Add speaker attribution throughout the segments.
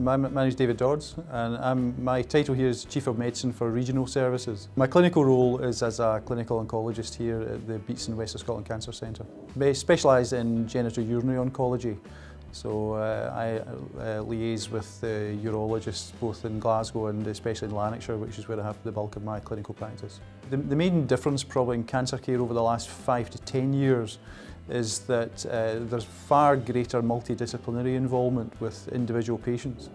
Speaker 1: My, my name is David Dodds and I'm, my title here is Chief of Medicine for Regional Services. My clinical role is as a clinical oncologist here at the Beatson West of Scotland Cancer Centre. I specialise in genitourinary oncology so uh, I uh, liaise with the urologists both in Glasgow and especially in Lanarkshire which is where I have the bulk of my clinical practice. The, the main difference probably in cancer care over the last five to ten years is that uh, there's far greater multidisciplinary involvement with individual patients.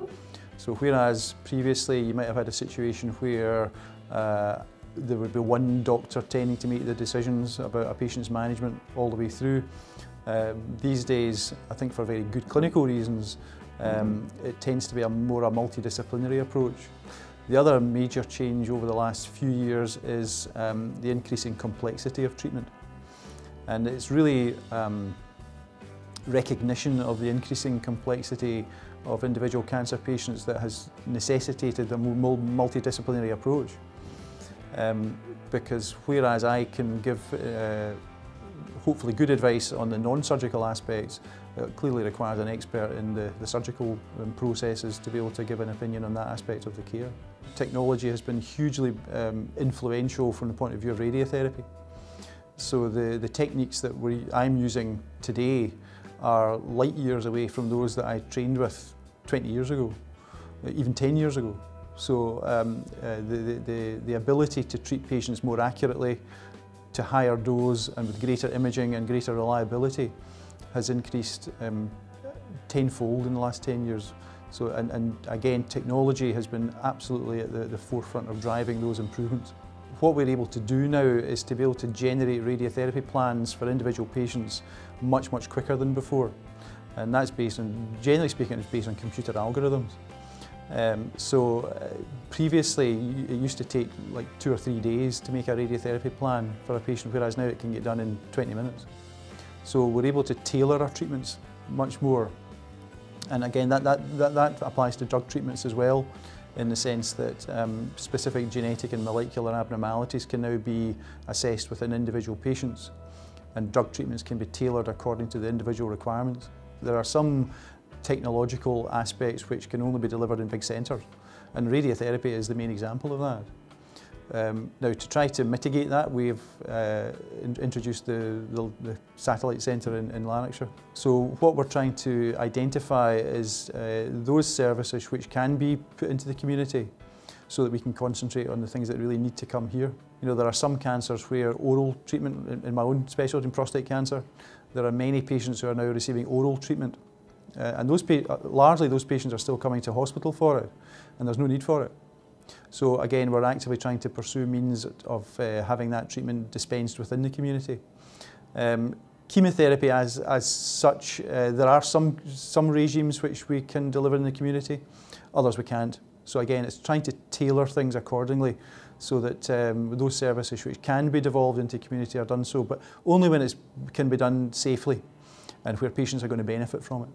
Speaker 1: So whereas previously you might have had a situation where uh, there would be one doctor tending to make the decisions about a patient's management all the way through. Um, these days, I think for very good clinical reasons, um, it tends to be a more a multidisciplinary approach. The other major change over the last few years is um, the increasing complexity of treatment. And it's really um, recognition of the increasing complexity of individual cancer patients that has necessitated a multidisciplinary approach. Um, because whereas I can give uh, hopefully good advice on the non-surgical aspects, it clearly requires an expert in the, the surgical um, processes to be able to give an opinion on that aspect of the care. Technology has been hugely um, influential from the point of view of radiotherapy. So the, the techniques that we, I'm using today are light years away from those that I trained with 20 years ago, even 10 years ago. So um, uh, the, the, the ability to treat patients more accurately, to higher dose and with greater imaging and greater reliability has increased um, tenfold in the last 10 years. So, and, and again, technology has been absolutely at the, the forefront of driving those improvements. What we're able to do now is to be able to generate radiotherapy plans for individual patients much, much quicker than before. And that's based on, generally speaking, it's based on computer algorithms. Um, so uh, previously it used to take like two or three days to make a radiotherapy plan for a patient, whereas now it can get done in 20 minutes. So we're able to tailor our treatments much more. And again, that, that, that, that applies to drug treatments as well in the sense that um, specific genetic and molecular abnormalities can now be assessed within individual patients and drug treatments can be tailored according to the individual requirements. There are some technological aspects which can only be delivered in big centres and radiotherapy is the main example of that. Um, now to try to mitigate that we've uh, in introduced the, the, the satellite centre in, in Lanarkshire. So what we're trying to identify is uh, those services which can be put into the community so that we can concentrate on the things that really need to come here. You know, there are some cancers where oral treatment, in, in my own specialty in prostate cancer, there are many patients who are now receiving oral treatment. Uh, and those largely those patients are still coming to hospital for it, and there's no need for it. So again, we're actively trying to pursue means of uh, having that treatment dispensed within the community. Um, chemotherapy as, as such, uh, there are some, some regimes which we can deliver in the community, others we can't. So again, it's trying to tailor things accordingly so that um, those services which can be devolved into community are done so, but only when it can be done safely and where patients are going to benefit from it.